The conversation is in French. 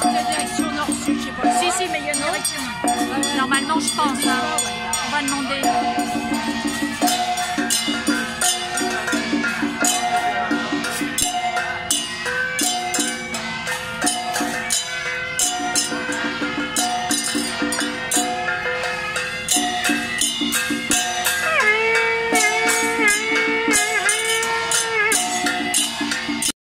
c'est la direction nord-sud, je sais pas. Si, si, mais il y a une direction. Normalement, je pense. Hein.